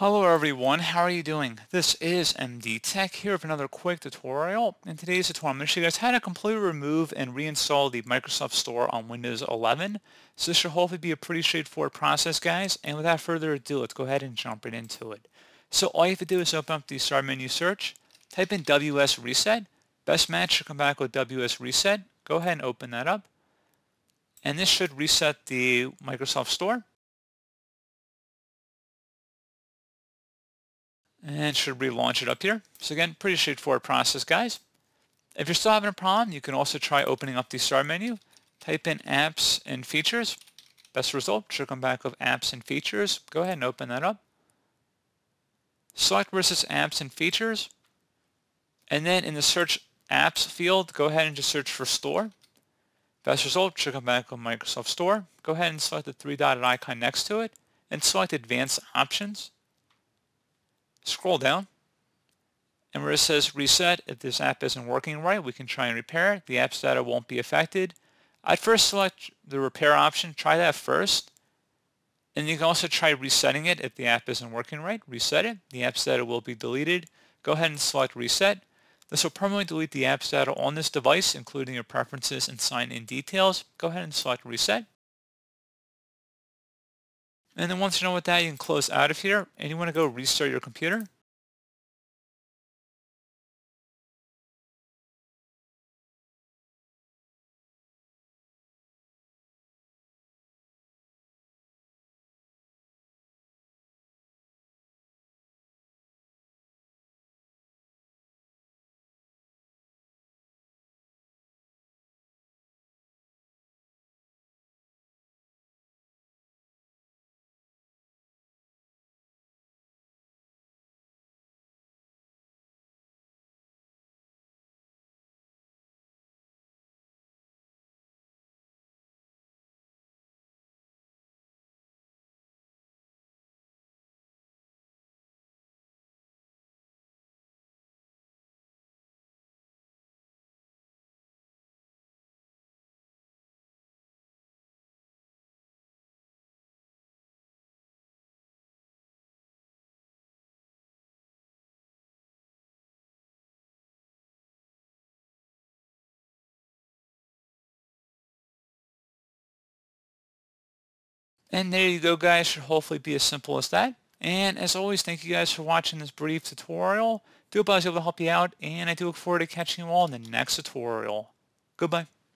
Hello everyone, how are you doing? This is MD Tech here with another quick tutorial. In today's tutorial, I'm going to show you guys how to completely remove and reinstall the Microsoft Store on Windows 11. So this should hopefully be a pretty straightforward process guys, and without further ado, let's go ahead and jump right into it. So all you have to do is open up the Start menu search, type in WS Reset, best match should come back with WS Reset, go ahead and open that up, and this should reset the Microsoft Store. And should relaunch it up here. So again, pretty straightforward process, guys. If you're still having a problem, you can also try opening up the start menu, type in apps and features. Best result should come back with apps and features. Go ahead and open that up. Select versus apps and features. And then in the search apps field, go ahead and just search for store. Best result should come back with Microsoft Store. Go ahead and select the three-dotted icon next to it and select advanced options scroll down, and where it says reset, if this app isn't working right, we can try and repair it. The app's data won't be affected. I'd first select the repair option, try that first, and you can also try resetting it if the app isn't working right. Reset it, the app's data will be deleted. Go ahead and select reset. This will permanently delete the app's data on this device, including your preferences and sign-in details. Go ahead and select reset. And then once you know what that, you can close out of here and you want to go restart your computer. And there you go guys, should hopefully be as simple as that. And as always, thank you guys for watching this brief tutorial. Do hope I was able to help you out, and I do look forward to catching you all in the next tutorial. Goodbye.